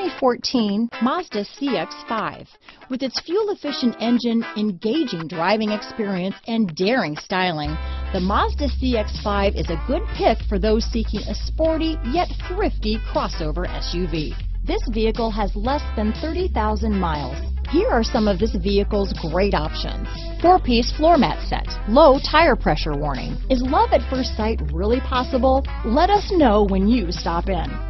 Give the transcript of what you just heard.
2014 Mazda CX-5. With its fuel-efficient engine, engaging driving experience, and daring styling, the Mazda CX-5 is a good pick for those seeking a sporty yet thrifty crossover SUV. This vehicle has less than 30,000 miles. Here are some of this vehicle's great options. Four-piece floor mat set, low tire pressure warning. Is love at first sight really possible? Let us know when you stop in.